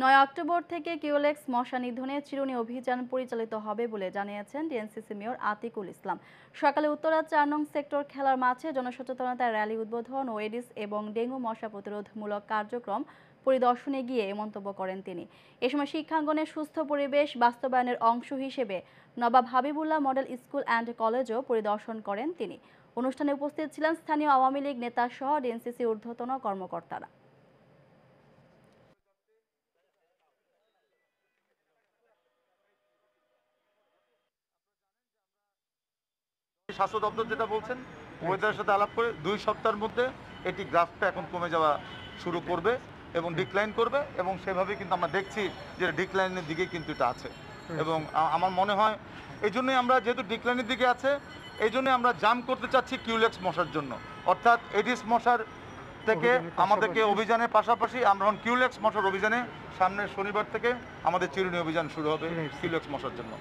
নয় অক্টোবর থেকে কিওলেক্স মশা নিধনে চিরুনি অভিযান পরিচালিত হবে বলে জানিয়েছেন ডিএনসিসি মেয়র আতিকুল ইসলাম। সকালে উত্তরা চার নং সেক্টর খেলার মাঠে জনসচেতনতা র্যালি উদ্বোধন ও এডিস এবং ডেঙ্গু মশা প্রতিরোধমূলক কার্যক্রম পরিদর্শনে গিয়ে এ মন্তব্য করেন তিনি। এ সময় শিক্ষাঙ্গনে সুস্থ পরিবেশ বাস্তবায়নের অংশ হিসেবে Nawab Habibullah model school and কলেজও পরিদর্শন করেন তিনি। অনুষ্ঠানে উপস্থিত ছিলেন স্থানীয় আওয়ামী লীগ নেতা সহ ডিএনসিসি ঊর্ধ্বতন কর্মকর্তারা। স্বাস্থ্য দপ্তর যেটা বলছেন ওয়েদারের সাথে আলাপ করে দুই সপ্তাহের মধ্যে এটি গ্রাফটা এখন কমে যাওয়া শুরু করবে এবং ডিক্লাইন করবে এবং সেভাবে কিন্তু আমরা দেখছি যে ডিক্লাইনের দিকে কিন্তু এটা আছে। এবং আমার মনে হয় এই জন্যই আমরা যেহেতু ডিক্লাইনের দিকে আছে এই জন্যই আমরা জাম করতে চাচ্ছি কিউলেক্স মশার জন্য। অর্থাৎ এডিস মশার থেকে আমাদেরকে অভিযানের পাশাপাশি আমরা এখন কিউলেক্স মশার অভিযানে সামনের শনিবার থেকে আমাদের চিরুনি অভিযান শুরু হবে কিউলেক্স মশার জন্য।